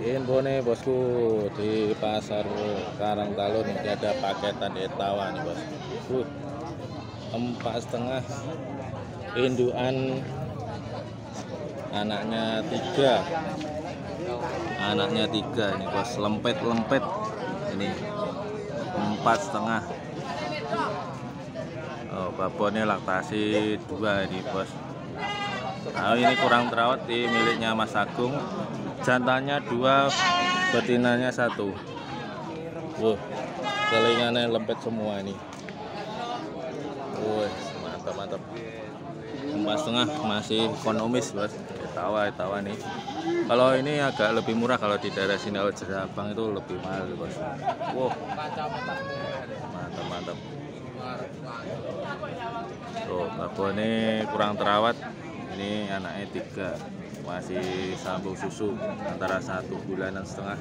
Info nih bosku di pasar Karang Talun ini ada paketan etawa nih bos. Uh, empat setengah induan anaknya tiga. Anaknya tiga ini bos. Lempet lempet. Ini empat setengah. Oh babonnya laktasi dua ini bos. Nah ini kurang terawat di miliknya Mas Agung jantannya dua betinanya satu. Wah, telingannya lempet semua ini. Wah, mantap mantap. Empat setengah masih ekonomis bos. Tawa tawa nih. Kalau ini agak lebih murah kalau di daerah sini kalau Jerabang itu lebih mahal bos. Wow mantap mantap. Tuh babonnya kurang terawat ini anaknya tiga. Masih sambung susu antara satu bulan dan setengah